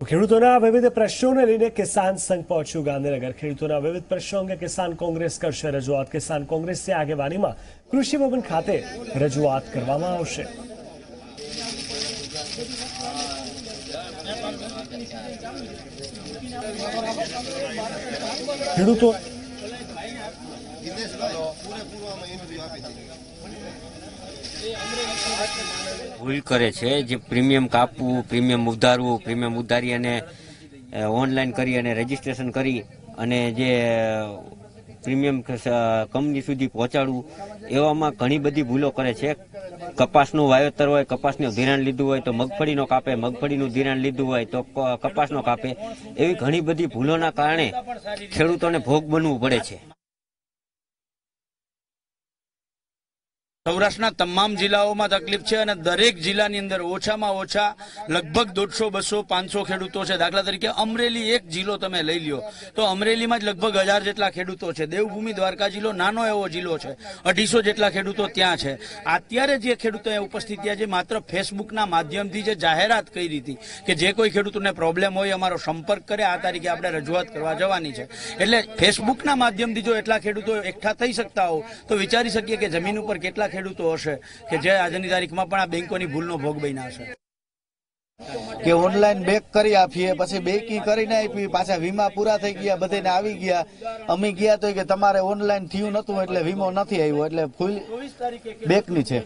ખેડૂતોના વિવિધ પ્રશ્નોને લઈને કિસાન સંઘ પહોંચ્યું ગાંધીનગર ખેડૂતોના વિવિધ પ્રશ્નો અંગે કિસાન કોંગ્રેસ કરશે રજૂઆત કિસાન કોંગ્રેસની આગેવાનીમાં કૃષિ ભવન ખાતે રજૂઆત કરવામાં આવશે ખેડૂતો ભૂલ કરે છે, જે પ્રીમિયમ કાપવું, પ્રીમિયમ ઉધારવું, પ્રીમિયમ ઉધારી અને ઓનલાઈન કરી અને રજીસ્ટ્રેશન કરી અને જે પ્રીમિયમ કંપની સુધી પહોંચાડવું, એવામાં ઘણી બધી ભૂલો કરે છે. કપાસનું વાવેતર હોય, કપાસનું ધિરાણ લીધું હોય તો મગફળીનો કાપે, મગફળીનું ધિરાણ લીધું હોય તો કપાસનો કાપે. એવી ઘણી બધી ભૂલોના કારણે ખેડૂતોને ભોગ બનવું પડે છે. સૌરાષ્ટ્રના તમામ જિલ્લાઓમાં તકલીફ છે અને દરેક જિલ્લાની અંદર ઓછામાં ઓછા લગભગ દોઢસો, બસો, પાંચસો ખેડૂતો છે. દાખલા તરીકે અમરેલી એક જિલ્લો તમે લઈ લ્યો, તો અમરેલીમાં જ લગભગ હજાર જેટલા ખેડૂતો છે. દેવભૂમિ દ્વારકા જિલ્લો નાનો એવો જિલ્લો છે. અઢીસો જેટલા ખેડૂતો ત્યાં છે. અત્યારે જે ખેડૂતો ઉપસ્થિત થયા છે, માત્ર ફેસબુકના માધ્યમથી જે જાહેરાત કરી હતી કે જે કોઈ ખેડૂતોને પ્રોબ્લેમ હોય અમારો સંપર્ક કરે. આ તારીખે આપણે રજૂઆત કરવા જવાની છે. એટલે ફેસબુકના માધ્યમથી જો એટલા ખેડૂતો એકઠા થઈ શકતા હો તો વિચારી શકીએ કે જમીન ઉપર કેટલા ખેડૂતો હશે કે જે આજની તારીખમાં પણ આ બેંકોની ભૂલનો ભોગ બન્યા હશે. કે ઓનલાઈન બેક કરી આપીએ પછી બેકી કરીને આપી પાછા વીમા પૂરા થઈ ગયા બધાને આવી ગયા. અમે ગયા તો કે તમારે ઓનલાઈન થયું નતું એટલે વીમો નથી આવ્યો એટલે ફૂલ બેકની છે.